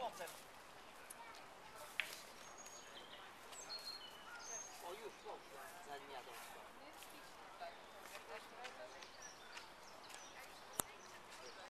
water.